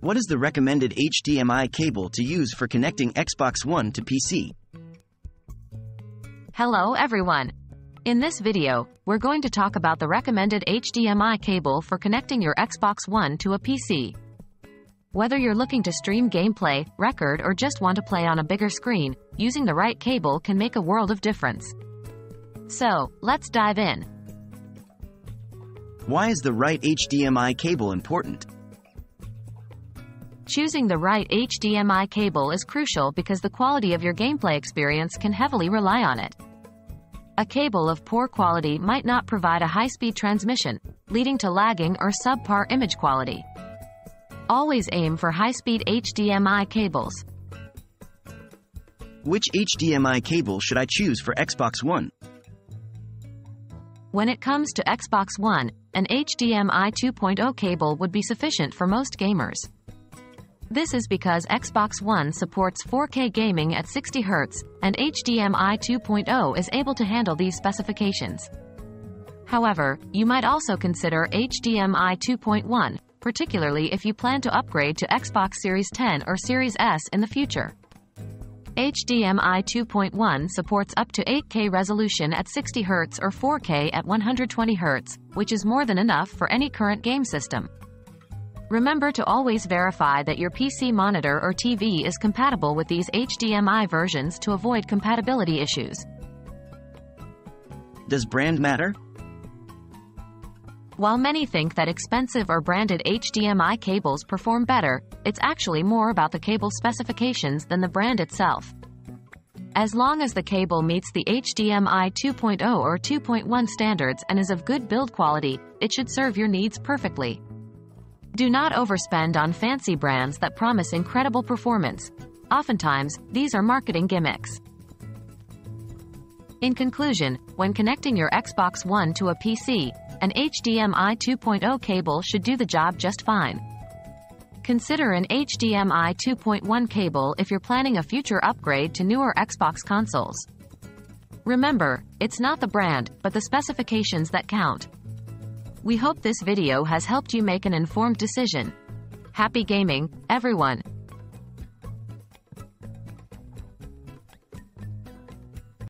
What is the recommended HDMI cable to use for connecting Xbox One to PC? Hello everyone. In this video, we're going to talk about the recommended HDMI cable for connecting your Xbox One to a PC. Whether you're looking to stream gameplay, record or just want to play on a bigger screen, using the right cable can make a world of difference. So, let's dive in. Why is the right HDMI cable important? Choosing the right HDMI cable is crucial because the quality of your gameplay experience can heavily rely on it. A cable of poor quality might not provide a high-speed transmission, leading to lagging or subpar image quality. Always aim for high-speed HDMI cables. Which HDMI cable should I choose for Xbox One? When it comes to Xbox One, an HDMI 2.0 cable would be sufficient for most gamers. This is because Xbox One supports 4K gaming at 60 Hz, and HDMI 2.0 is able to handle these specifications. However, you might also consider HDMI 2.1, particularly if you plan to upgrade to Xbox Series 10 or Series S in the future. HDMI 2.1 supports up to 8K resolution at 60 Hz or 4K at 120 Hz, which is more than enough for any current game system. Remember to always verify that your PC monitor or TV is compatible with these HDMI versions to avoid compatibility issues. Does brand matter? While many think that expensive or branded HDMI cables perform better, it's actually more about the cable specifications than the brand itself. As long as the cable meets the HDMI 2.0 or 2.1 standards and is of good build quality, it should serve your needs perfectly. Do not overspend on fancy brands that promise incredible performance. Oftentimes, these are marketing gimmicks. In conclusion, when connecting your Xbox One to a PC, an HDMI 2.0 cable should do the job just fine. Consider an HDMI 2.1 cable if you're planning a future upgrade to newer Xbox consoles. Remember, it's not the brand, but the specifications that count. We hope this video has helped you make an informed decision. Happy gaming, everyone!